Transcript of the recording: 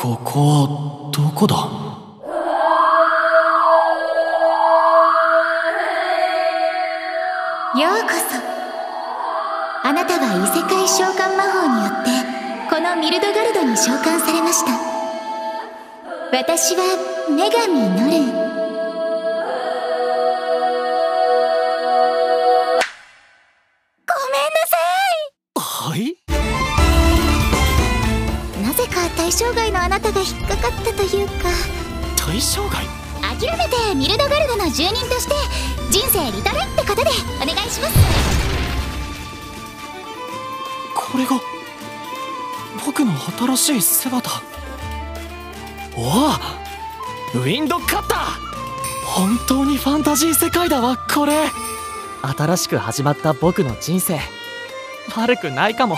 ここはどこだ？ようこそ。あなたは異世界召喚魔法によってこのミルドガルドに召喚されました。私は女神ノル。ンごめんなさはいい？対象外のあなたが引っかかったというか。対象外？諦めてミルドガルドの住人として人生リタレってことでお願いします。これが僕の新しいセバだおおウィンドカッター！本当にファンタジー世界だわこれ。新しく始まった僕の人生。悪くないかも